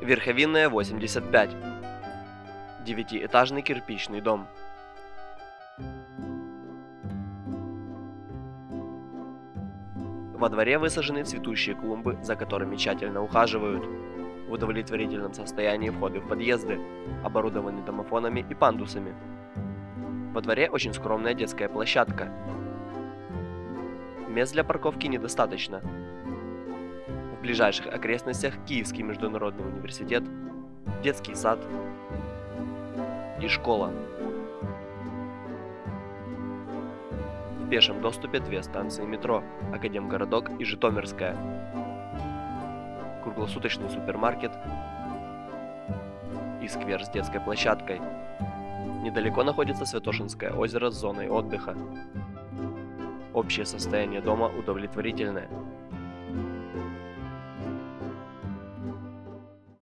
Верховинная 85. Девятиэтажный кирпичный дом. Во дворе высажены цветущие клумбы, за которыми тщательно ухаживают. В удовлетворительном состоянии входы в подъезды, оборудованы домофонами и пандусами. Во дворе очень скромная детская площадка. Мест для парковки недостаточно. В ближайших окрестностях Киевский международный университет, детский сад и школа. В пешем доступе две станции метро – Академгородок и Житомирская. Круглосуточный супермаркет и сквер с детской площадкой. Недалеко находится Святошинское озеро с зоной отдыха. Общее состояние дома удовлетворительное.